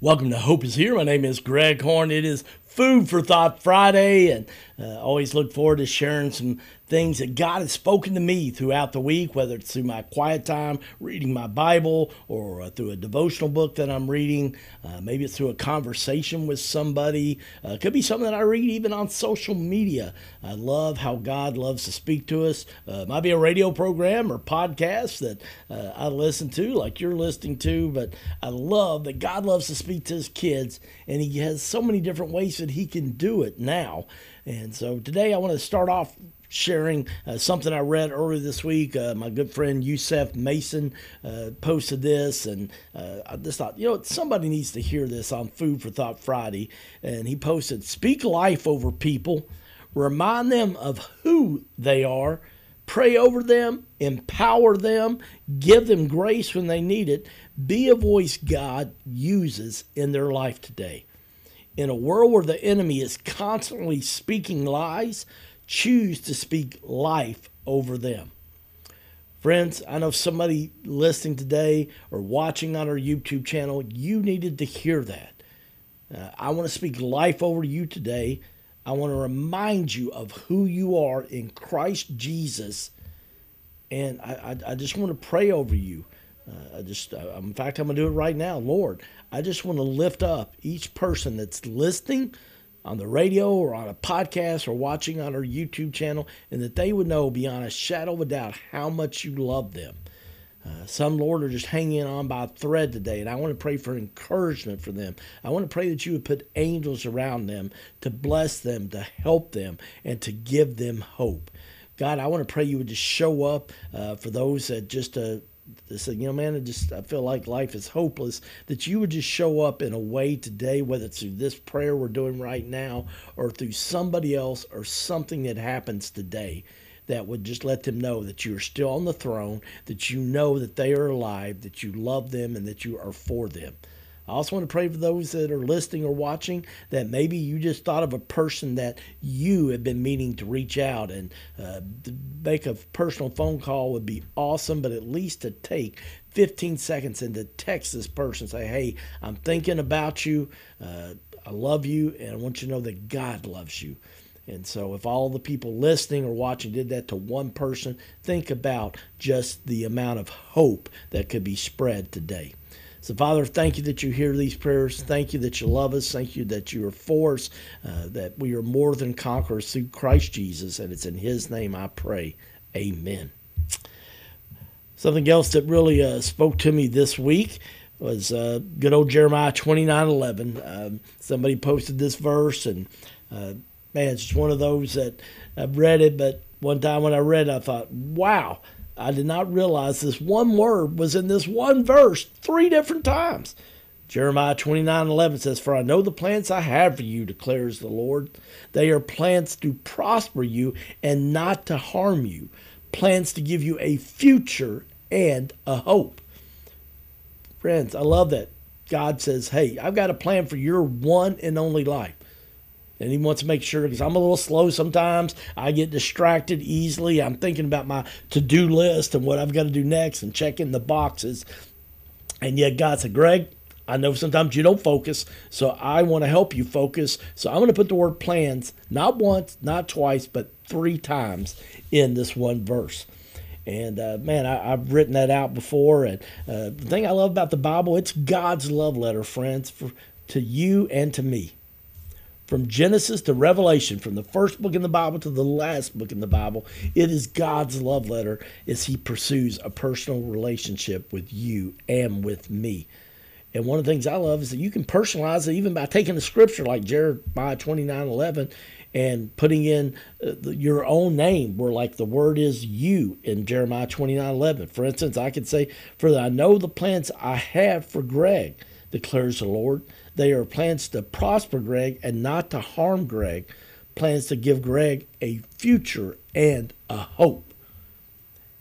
Welcome to Hope is Here. My name is Greg Horn. It is Food for Thought Friday, and uh, always look forward to sharing some things that God has spoken to me throughout the week, whether it's through my quiet time, reading my Bible, or uh, through a devotional book that I'm reading. Uh, maybe it's through a conversation with somebody. Uh, it could be something that I read even on social media. I love how God loves to speak to us. Uh, it might be a radio program or podcast that uh, I listen to, like you're listening to, but I love that God loves to speak to his kids, and he has so many different ways that he can do it now. And so today I want to start off sharing uh, something I read earlier this week. Uh, my good friend Yusef Mason uh, posted this, and uh, I just thought, you know, somebody needs to hear this on Food for Thought Friday. And he posted, Speak life over people, remind them of who they are. Pray over them, empower them, give them grace when they need it. Be a voice God uses in their life today. In a world where the enemy is constantly speaking lies, choose to speak life over them. Friends, I know somebody listening today or watching on our YouTube channel, you needed to hear that. Uh, I want to speak life over you today. I want to remind you of who you are in Christ Jesus. And I, I, I just want to pray over you. Uh, I just, uh, in fact, I'm going to do it right now. Lord, I just want to lift up each person that's listening on the radio or on a podcast or watching on our YouTube channel, and that they would know beyond a shadow of a doubt how much you love them. Uh, some, Lord, are just hanging on by a thread today, and I want to pray for encouragement for them. I want to pray that you would put angels around them to bless them, to help them, and to give them hope. God, I want to pray you would just show up uh, for those that just uh, they said, you know, man, I just I feel like life is hopeless. That you would just show up in a way today, whether it's through this prayer we're doing right now, or through somebody else, or something that happens today, that would just let them know that you are still on the throne, that you know that they are alive, that you love them, and that you are for them. I also want to pray for those that are listening or watching that maybe you just thought of a person that you have been meaning to reach out and uh, make a personal phone call would be awesome, but at least to take 15 seconds and to text this person, say, hey, I'm thinking about you. Uh, I love you, and I want you to know that God loves you. And so, if all the people listening or watching did that to one person, think about just the amount of hope that could be spread today. So, Father, thank you that you hear these prayers. Thank you that you love us. Thank you that you are for us, uh, that we are more than conquerors through Christ Jesus. And it's in His name I pray. Amen. Something else that really uh, spoke to me this week was uh, good old Jeremiah 29 11. Um, somebody posted this verse, and uh, man, it's just one of those that I've read it, but one time when I read it, I thought, wow I did not realize this one word was in this one verse three different times. Jeremiah 29 11 says, For I know the plans I have for you, declares the Lord. They are plans to prosper you and not to harm you, plans to give you a future and a hope. Friends, I love that. God says, Hey, I've got a plan for your one and only life. And he wants to make sure because I'm a little slow sometimes. I get distracted easily. I'm thinking about my to do list and what I've got to do next and checking the boxes. And yet God said, Greg, I know sometimes you don't focus, so I want to help you focus. So I'm going to put the word plans not once, not twice, but three times in this one verse. And uh, man, I, have written that out before. And uh, the thing I love about the Bible, it's God's love letter, friends, for, to you and to me from Genesis to Revelation, from the first book in the Bible to the last book in the Bible, it is God's love letter as He pursues a personal relationship with you and with me. And one of the things I love is that you can personalize it even by taking a scripture like Jeremiah 29 11 and putting in uh, your own name, where like the word is you in Jeremiah 29 11. For instance, I could say, For I know the plans I have for Greg, declares the Lord they are plans to prosper Greg and not to harm Greg, plans to give Greg a future and a hope.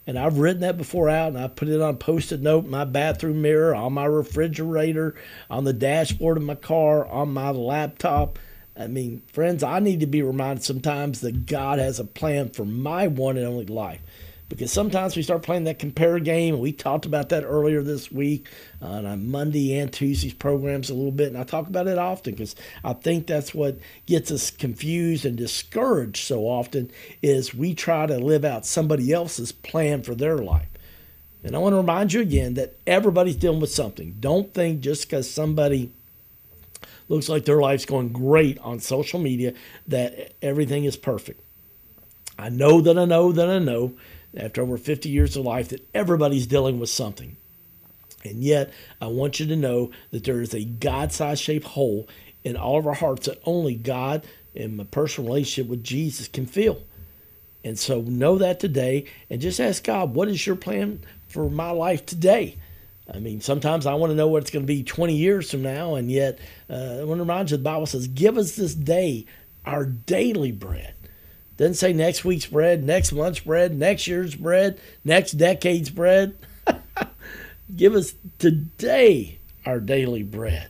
And I've written that before out and I put it on a post it note my bathroom mirror, on my refrigerator, on the dashboard of my car, on my laptop. I mean, friends, I need to be reminded sometimes that God has a plan for my one and only life. Because sometimes we start playing that compare game. And we talked about that earlier this week on a Monday and Tuesday's programs a little bit. And I talk about it often because I think that's what gets us confused and discouraged so often is we try to live out somebody else's plan for their life. And I want to remind you again that everybody's dealing with something. Don't think just because somebody looks like their life's going great on social media that everything is perfect. I know that I know that I know after over 50 years of life that everybody's dealing with something. And yet, I want you to know that there is a God sized shaped hole in all of our hearts that only God and my personal relationship with Jesus can fill. And so, know that today and just ask God, what is your plan for my life today? I mean, sometimes I want to know what it's going to be 20 years from now, and yet uh, I want to remind you the Bible says, Give us this day our daily bread. Doesn't say next week's bread, next month's bread, next year's bread, next decade's bread. Give us today our daily bread.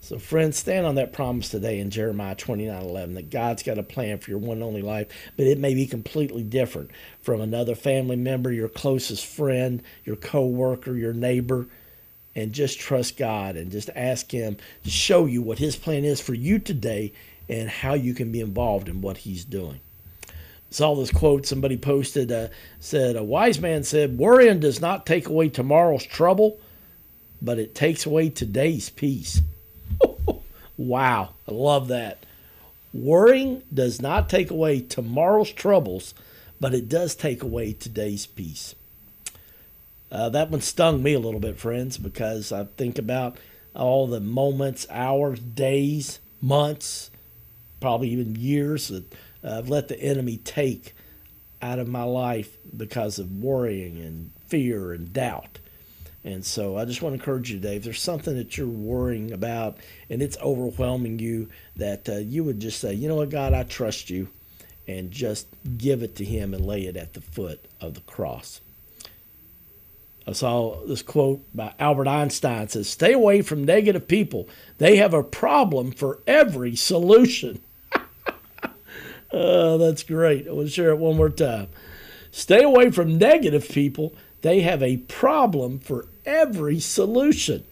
So, friends, stand on that promise today in Jeremiah 29 11 that God's got a plan for your one and only life, but it may be completely different from another family member, your closest friend, your co worker, your neighbor. And just trust God and just ask Him to show you what His plan is for you today and how you can be involved in what He's doing saw this quote somebody posted uh, said a wise man said worrying does not take away tomorrow's trouble but it takes away today's peace wow i love that. Worrying does not take away tomorrow's troubles but it does take away today's peace. Uh, that one stung me a little bit friends because i think about all the moments hours days months probably even years that I've let the enemy take out of my life because of worrying and fear and doubt. And so I just want to encourage you today if there's something that you're worrying about and it's overwhelming you, that uh, you would just say, you know what, God, I trust you, and just give it to Him and lay it at the foot of the cross. I saw this quote by Albert Einstein says, Stay away from negative people. They have a problem for every solution. Oh, that's great. I want to share it one more time. Stay away from negative people. They have a problem for every solution.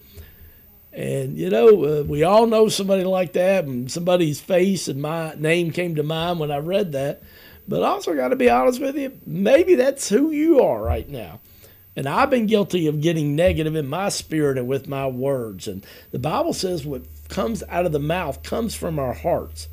And, you know, uh, we all know somebody like that, and somebody's face and my name came to mind when I read that. But I also got to be honest with you, maybe that's who you are right now. And I've been guilty of getting negative in my spirit and with my words. And the Bible says what comes out of the mouth comes from our hearts.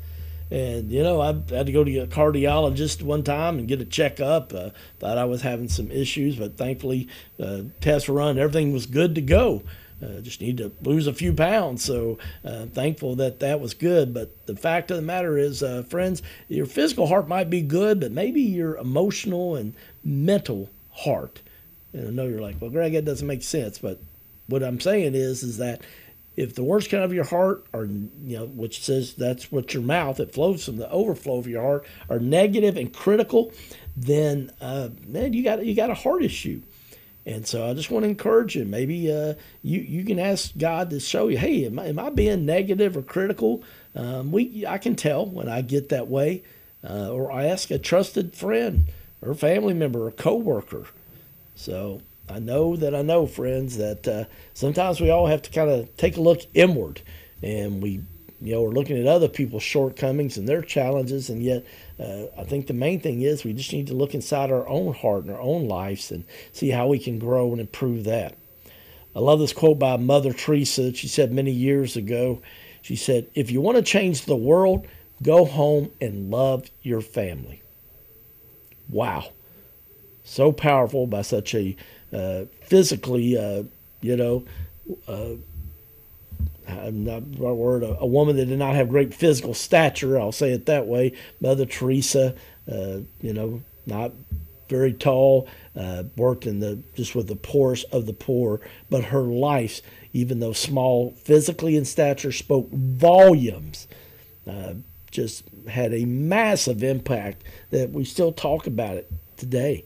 And you know, I had to go to a cardiologist one time and get a checkup. Uh, thought I was having some issues, but thankfully, uh, test run, everything was good to go. Uh, just need to lose a few pounds. So uh, thankful that that was good. But the fact of the matter is, uh, friends, your physical heart might be good, but maybe your emotional and mental heart. And I know you're like, well, Greg, that doesn't make sense. But what I'm saying is, is that if the words come out of your heart are you know which says that's what your mouth it flows from the overflow of your heart are negative and critical then uh, man you got you got a heart issue and so I just want to encourage you. Maybe uh, you you can ask God to show you, hey, am I, am I being negative or critical? Um, we I can tell when I get that way, uh, or I ask a trusted friend or family member or coworker. So I know that I know, friends, that uh, sometimes we all have to kind of take a look inward, and we, you know, we're looking at other people's shortcomings and their challenges, and yet uh, I think the main thing is we just need to look inside our own heart and our own lives and see how we can grow and improve that. I love this quote by Mother Teresa that she said many years ago. She said, "If you want to change the world, go home and love your family." Wow, so powerful by such a physically, uh, you know, uh, I'm not the word, a, a, woman that did not have great physical stature, I'll say it that way. Mother Teresa, uh, you know, not very tall, uh, worked in the just with the poorest of the poor, but her life, even though small physically in stature, spoke volumes. Uh, just had a massive impact that we still talk about it today.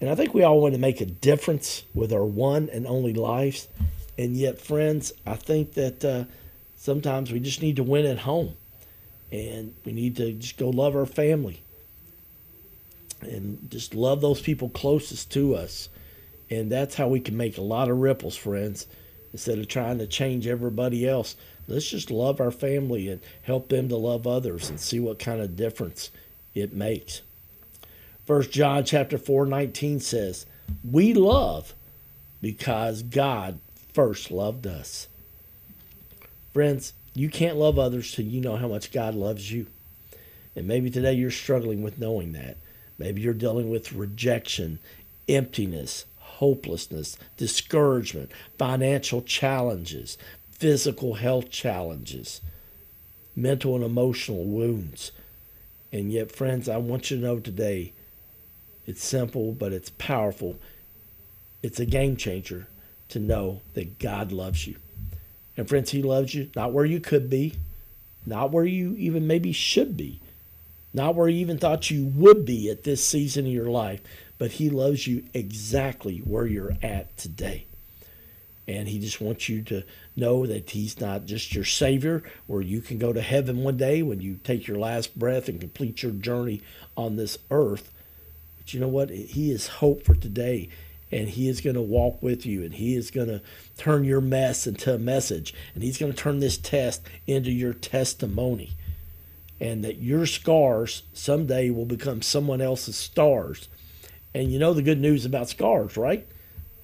And I think we all want to make a difference with our one and only lives. And yet, friends, I think that uh, sometimes we just need to win at home. And we need to just go love our family. and just love those people closest to us. And that's how we can make a lot of ripples, friends. Instead of trying to change everybody else, let's just love our family and help them to love others and see what kind of difference it makes. First John chapter 4 19 says, We love because God first loved us. Friends, you can't love others till you know how much God loves you. And maybe today you're struggling with knowing that. Maybe you're dealing with rejection, emptiness, hopelessness, discouragement, financial challenges, physical health challenges, mental and emotional wounds. And yet, friends, I want you to know today it's simple, but it's powerful. It's a game changer to know that God loves you. And, friends, He loves you not where you could be, not where you even maybe should be, not where you even thought you would be at this season of your life, but He loves you exactly where you're at today. And He just wants you to know that He's not just your Savior, where you can go to heaven one day when you take your last breath and complete your journey on this earth. But you know what? He is hope for today. And he is going to walk with you and he is going to turn your mess into a message. And he's going to turn this test into your testimony. And that your scars someday will become someone else's stars and you know the good news about scars, right?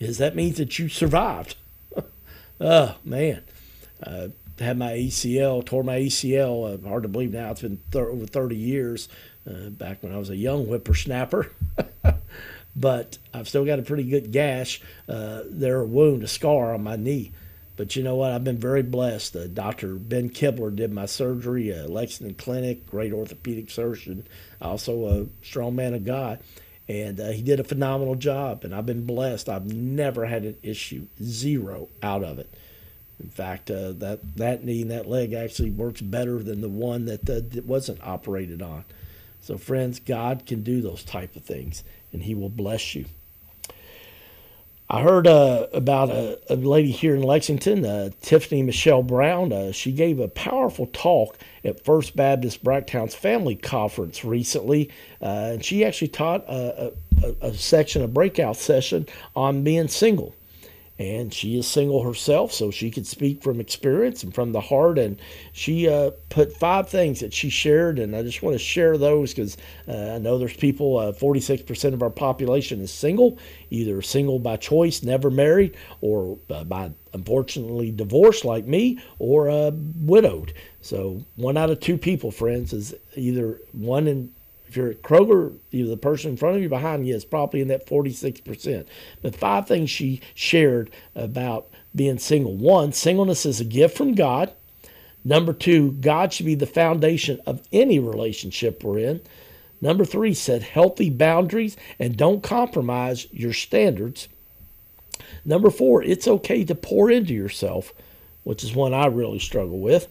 Is that means that you survived. oh, man. Uh, had my ACL, tore my ACL. Uh, hard to believe now. It's been thir- over 30 years uh, back when I was a young whippersnapper. but I've still got a pretty good gash uh, there, a wound, a scar on my knee. But you know what? I've been very blessed. Uh, Dr. Ben Kibler did my surgery at Lexington Clinic, great orthopedic surgeon, also a strong man of God and uh, he did a phenomenal job. And I've been blessed. I've never had an issue, zero out of it. In fact, uh, that that knee and that leg actually works better than the one that, uh, that wasn't operated on. So, friends, God can do those type of things, and He will bless you. I heard uh, about a, a, lady here in Lexington, uh, Tiffany Michelle Brown. Uh, she gave a powerful talk at First Baptist Bracktown's Family Conference recently, uh, and she actually taught a, a, a section, a breakout session on being single and she is single herself, so she could speak from experience and from the heart. And she uh, put five things that she shared, and I just want to share those because uh, I know there's people. Uh, 46% of our population is single, either single by choice, never married, or uh, by unfortunately divorced like me, or uh, widowed. So one out of two people, friends, is either one in if you're at Kroger, either the person in front of you, behind you, is probably in that 46%. But five things she shared about being single. One, singleness is a gift from God. Number two, God should be the foundation of any relationship we're in. Number three, set healthy boundaries and don't compromise your standards. Number four, it's okay to pour into yourself, which is one I really struggle with.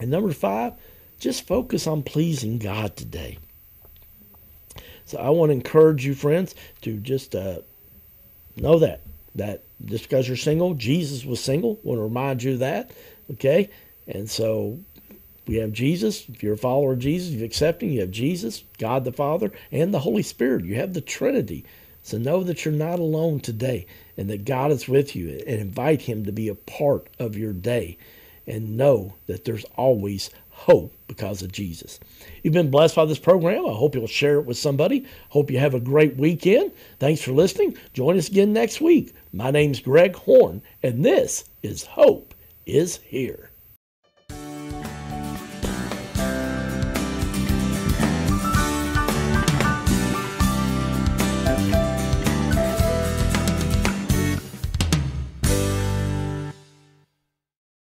And number five, just focus on pleasing God today. So I want to encourage you, friends, to just uh, know that that just because you're single, Jesus was single. I want to remind you of that. Okay, and so we have Jesus. If you're a follower of Jesus, you're accepting. You have Jesus, God the Father, and the Holy Spirit. You have the Trinity. So know that you're not alone today, and that God is with you, and invite Him to be a part of your day, and know that there's always hope because of Jesus. You've been blessed by this program. I hope you'll share it with somebody. Hope you have a great weekend. Thanks for listening. Join us again next week. My name's Greg Horn, and this is Hope is Here.